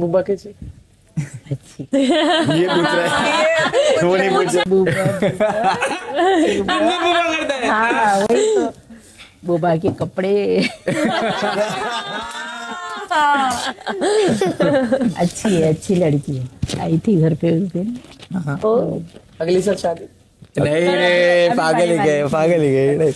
बुब्बा कैसी अच्छी ये पूछ रहा है। वो नहीं पूछ रहा। हाँ। वही तो। बुबा के कपड़े। अच्छी है अच्छी लड़की है। आई थी घर पे उस दिन। हाँ। अगली साल शादी। नहीं नहीं पागल ही गए पागल ही गए नहीं।